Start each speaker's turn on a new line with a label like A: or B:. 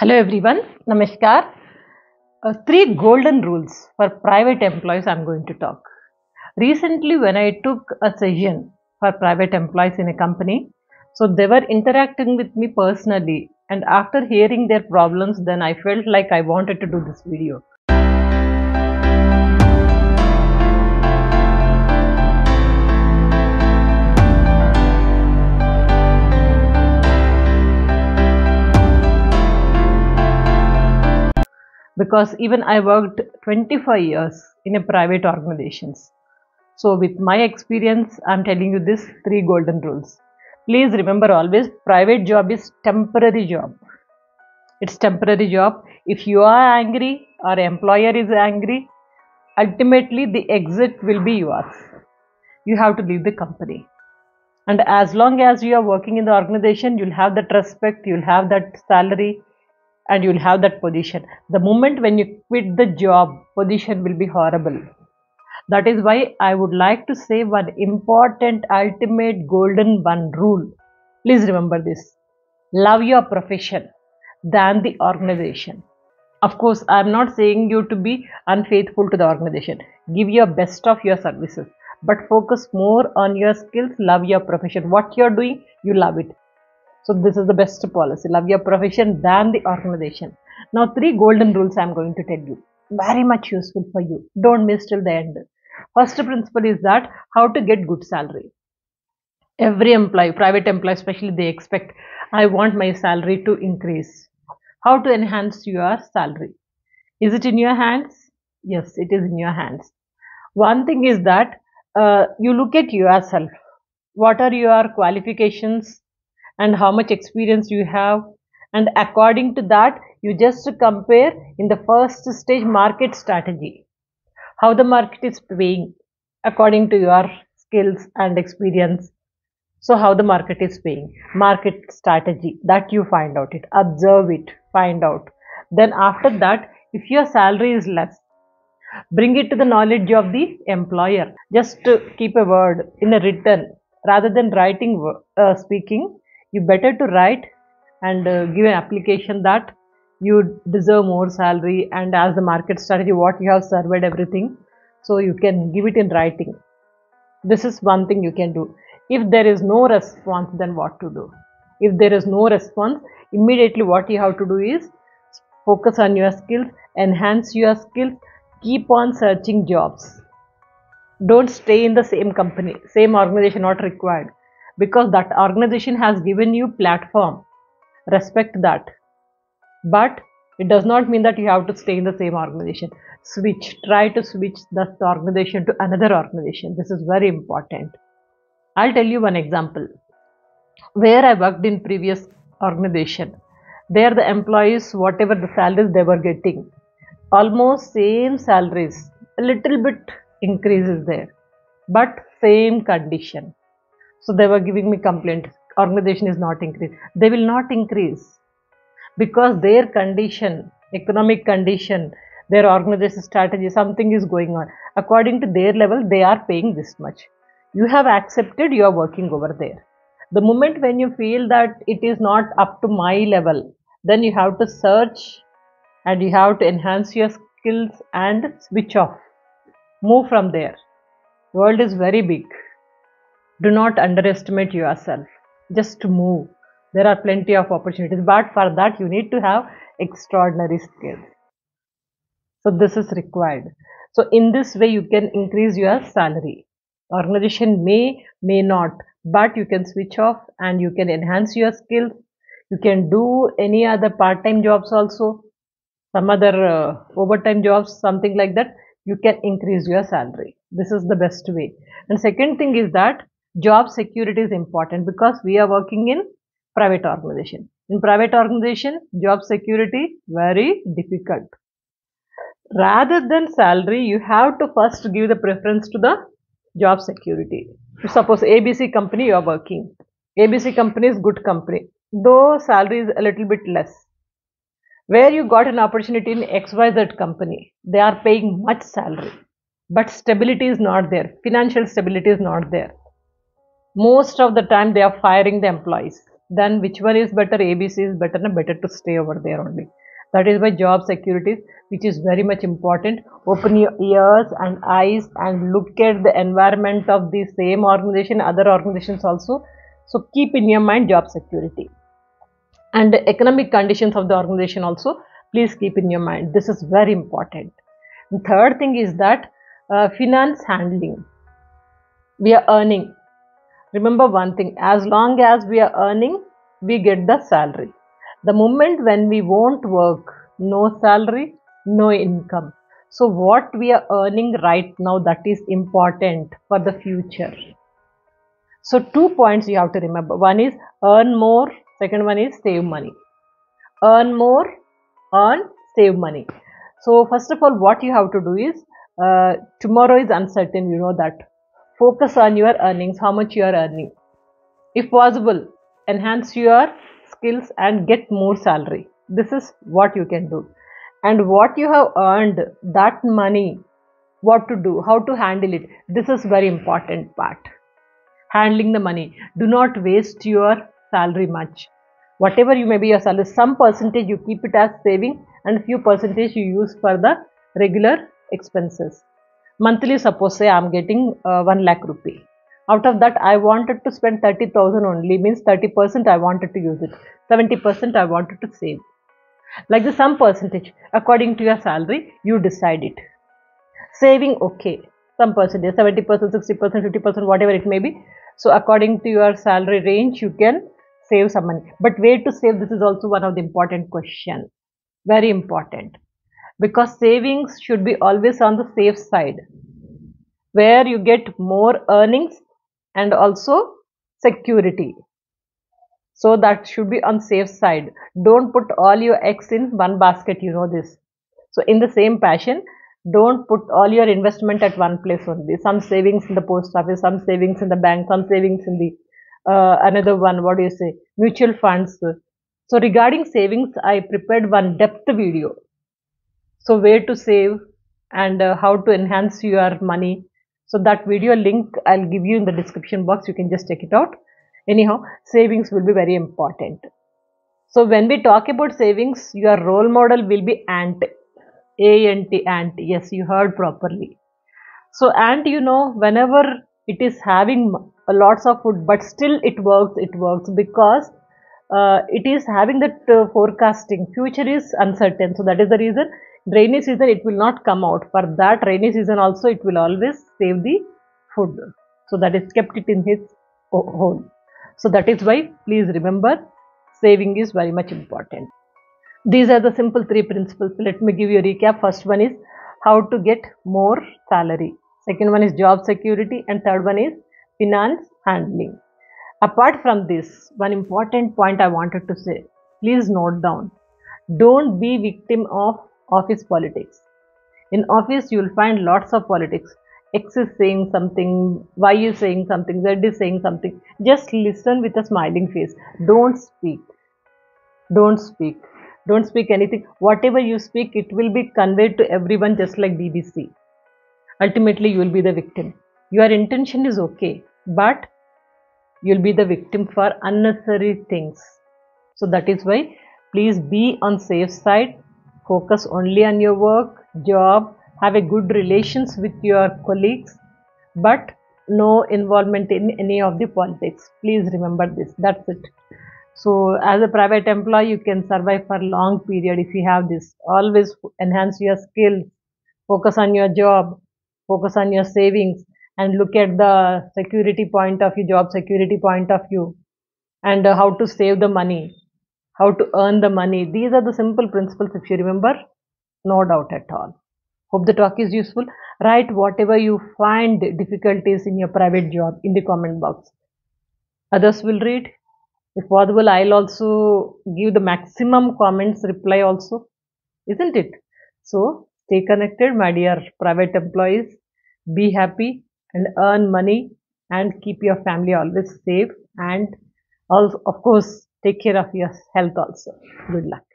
A: Hello everyone, Namaskar. Uh, three golden rules for private employees I'm going to talk. Recently, when I took a session for private employees in a company, so they were interacting with me personally, and after hearing their problems, then I felt like I wanted to do this video. Because even I worked 25 years in a private organizations. So with my experience, I'm telling you this three golden rules. Please remember always private job is temporary job. It's temporary job. If you are angry or employer is angry, ultimately the exit will be yours. You have to leave the company. And as long as you are working in the organization, you'll have that respect, you'll have that salary, and you'll have that position. The moment when you quit the job position will be horrible. That is why i would like to say one important ultimate golden one rule. Please remember this. Love your profession than the organization. Of course i am not saying you to be unfaithful to the organization. Give your best of your services. But focus more on your skills. Love your profession. What you're doing you love it so this is the best policy. Love your profession than the organization. Now three golden rules I am going to tell you. Very much useful for you. Don't miss till the end. First principle is that how to get good salary. Every employee, private employee especially, they expect I want my salary to increase. How to enhance your salary? Is it in your hands? Yes, it is in your hands. One thing is that uh, you look at yourself. What are your qualifications? And how much experience you have. And according to that you just compare in the first stage market strategy how the market is paying according to your skills and experience. So how the market is paying market strategy that you find out it observe it find out. Then after that if your salary is less bring it to the knowledge of the employer. Just to keep a word in a written rather than writing uh, speaking you better to write and uh, give an application that you deserve more salary and as the market strategy what you have surveyed everything so you can give it in writing. This is one thing you can do. If there is no response then what to do? If there is no response immediately what you have to do is focus on your skills enhance your skills keep on searching jobs. Don't stay in the same company same organization not required because that organization has given you platform. Respect that. But it does not mean that you have to stay in the same organization. Switch. Try to switch that organization to another organization. This is very important. I'll tell you one example. Where i worked in previous organization there the employees whatever the salaries they were getting almost same salaries a little bit increases there but same condition so they were giving me complaint. Organization is not increased. They will not increase because their condition economic condition their organization strategy something is going on. According to their level they are paying this much. You have accepted you are working over there. The moment when you feel that it is not up to my level then you have to search and you have to enhance your skills and switch off. Move from there. World is very big do not underestimate yourself. Just move. There are plenty of opportunities but for that you need to have extraordinary skills. So this is required. So in this way you can increase your salary. Organization may may not but you can switch off and you can enhance your skills. You can do any other part-time jobs also. Some other uh, overtime jobs something like that. You can increase your salary. This is the best way. And second thing is that job security is important because we are working in private organization. In private organization job security very difficult. Rather than salary you have to first give the preference to the job security. Suppose abc company you are working. Abc company is good company though salary is a little bit less. Where you got an opportunity in xyz company they are paying much salary but stability is not there. Financial stability is not there most of the time they are firing the employees. Then which one is better? Abc is better and better to stay over there only. That is why job security which is very much important. Open your ears and eyes and look at the environment of the same organization other organizations also. So keep in your mind job security. And the economic conditions of the organization also please keep in your mind. This is very important. The third thing is that uh, finance handling. We are earning remember one thing as long as we are earning we get the salary. The moment when we won't work no salary no income. So what we are earning right now that is important for the future. So two points you have to remember. One is earn more second one is save money. Earn more earn save money. So first of all what you have to do is uh, tomorrow is uncertain you know that focus on your earnings how much you are earning. If possible enhance your skills and get more salary. This is what you can do. And what you have earned that money what to do how to handle it this is very important part. Handling the money. Do not waste your salary much. Whatever you may be your salary some percentage you keep it as saving and few percentage you use for the regular expenses monthly suppose say i'm getting uh, 1 lakh rupee. Out of that i wanted to spend 30000 only means 30% i wanted to use it. 70% i wanted to save. Like the some percentage according to your salary you decide it. Saving okay. Some percentage 70% 60% 50% whatever it may be. So according to your salary range you can save some money. But where to save this is also one of the important question. Very important because savings should be always on the safe side where you get more earnings and also security. So that should be on safe side. Don't put all your eggs in one basket you know this. So in the same passion don't put all your investment at one place only. Some savings in the post office some savings in the bank some savings in the uh, another one what do you say mutual funds. So regarding savings i prepared one depth video so where to save and uh, how to enhance your money. So that video link i'll give you in the description box. You can just check it out. Anyhow savings will be very important. So when we talk about savings your role model will be ant ant ant yes you heard properly. So ant you know whenever it is having lots of food but still it works it works because uh, it is having that uh, forecasting. Future is uncertain. So that is the reason rainy season it will not come out. For that rainy season also it will always save the food. So that is kept it in his home so that is why please remember saving is very much important. These are the simple three principles. Let me give you a recap. First one is how to get more salary. Second one is job security. And third one is finance handling. Apart from this one important point i wanted to say. Please note down. Don't be victim of office politics. In office, you will find lots of politics. X is saying something, Y is saying something, Z is saying something. Just listen with a smiling face. Don't speak. Don't speak. Don't speak anything. Whatever you speak, it will be conveyed to everyone just like BBC. Ultimately, you will be the victim. Your intention is okay, but you'll be the victim for unnecessary things. So that is why please be on safe side focus only on your work job have a good relations with your colleagues but no involvement in any of the politics. Please remember this. That's it. So as a private employee you can survive for a long period if you have this. Always enhance your skills focus on your job focus on your savings and look at the security point of view job security point of view and how to save the money how to earn the money. These are the simple principles if you remember, no doubt at all. Hope the talk is useful. Write whatever you find difficulties in your private job in the comment box. Others will read. If possible, I'll also give the maximum comments reply also. Isn't it? So, stay connected, my dear private employees. Be happy and earn money and keep your family always safe and also, of course, take care of your health also. Good luck